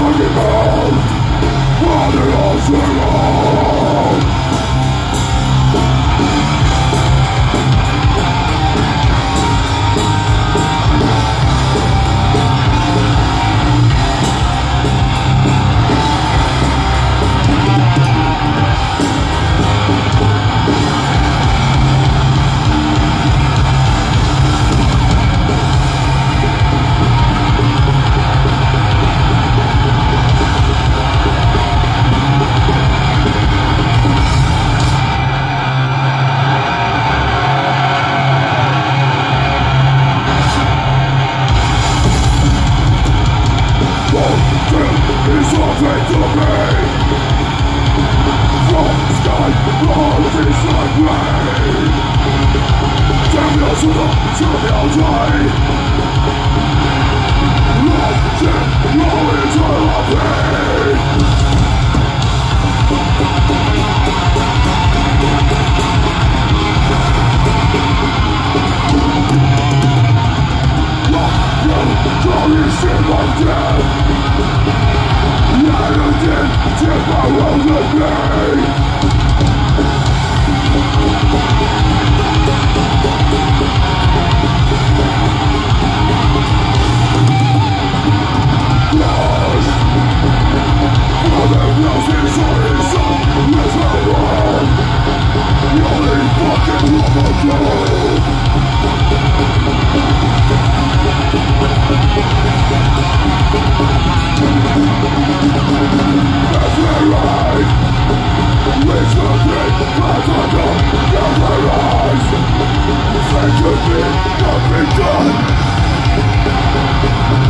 Fucking is offering to me From the sky, all of this like rain Damn you to the, to the There could be nothing done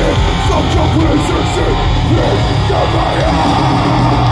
It's such a pleasure to see me